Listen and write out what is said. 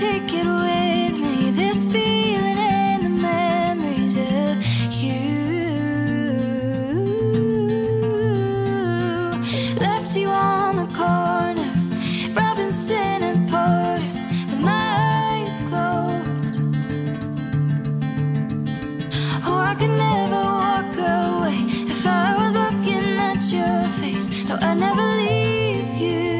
take it with me. This feeling and the memories of you. Left you on the corner, Robinson and Porter, with my eyes closed. Oh, I could never walk away if I was looking at your face. No, I'd never leave you.